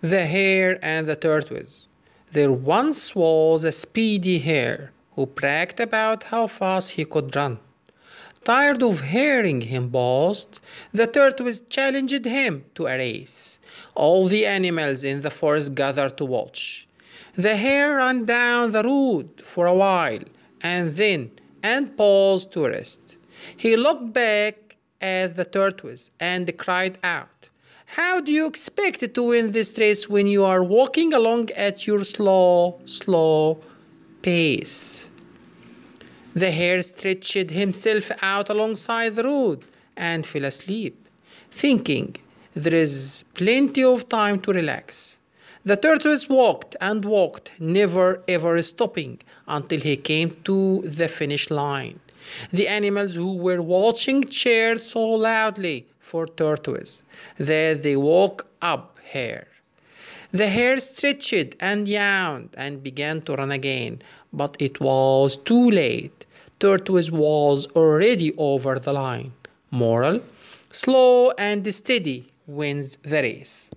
The Hare and the Tortoise. There once was a speedy hare who bragged about how fast he could run. Tired of hearing him boast, the tortoise challenged him to a race. All the animals in the forest gathered to watch. The hare ran down the road for a while and then and paused to rest. He looked back at the tortoise and cried out, How do you expect to win this race when you are walking along at your slow, slow pace? The hare stretched himself out alongside the road and fell asleep, thinking there is plenty of time to relax. The tortoise walked and walked, never ever stopping until he came to the finish line. The animals who were watching cheered so loudly for tortoise that they woke up hare. The hare stretched and yawned and began to run again, but it was too late. Tortoise was already over the line. Moral Slow and steady wins the race.